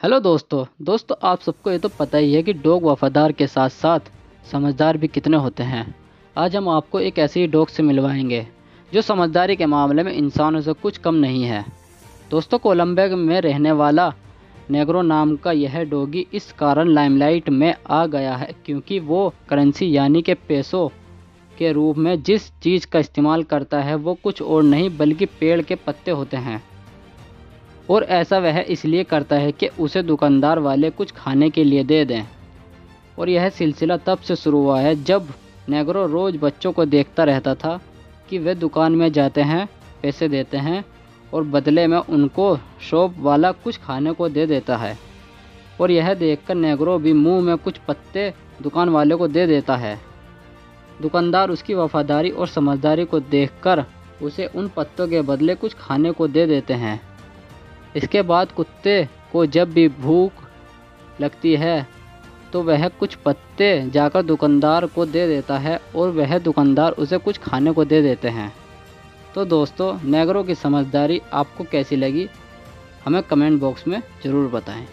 Hello दोस्तों दोस्तों आप सबको ये तो पता ही है कि डॉग वफादार के साथ साथ समझदार भी कितने होते हैं। आज हम आपको एक ऐसे डॉग से मिलवाएँगे, जो समझदारी के मामले में इंसानों से कुछ कम नहीं है। दोस्तों कोलंबिया में रहने वाला नेग्रो नाम का यह डॉगी इस कारण लाइमलाइट में आ गया है क्योंकि वो करेंसी यानी कि पैसों के रूप में जिस चीज़ का इस्तेमाल करता है, वो कुछ और नहीं, बल्कि पेड़ के पत्ते होते हैं। और ऐसा वह इसलिए करता है कि उसे दुकानदार वाले कुछ खाने के लिए दे दें। और यह सिलसिला तब से शुरू हुआ है जब नेगरो रोज़ बच्चों को देखता रहता था कि वे दुकान में जाते हैं, पैसे देते हैं और बदले में उनको शॉप वाला कुछ खाने को दे देता है। और यह देखकर नेगरो भी मुँह में कुछ पत्ते दुकान वाले को दे देता है। दुकानदार उसकी वफादारी और समझदारी को देखकर उसे उन पत्तों के बदले कुछ खाने को दे देते हैं। इसके बाद कुत्ते को जब भी भूख लगती है तो वह कुछ पत्ते जाकर दुकानदार को दे देता है और वह दुकानदार उसे कुछ खाने को दे देते हैं। तो दोस्तों, नेगरों की समझदारी आपको कैसी लगी, हमें कमेंट बॉक्स में ज़रूर बताएँ।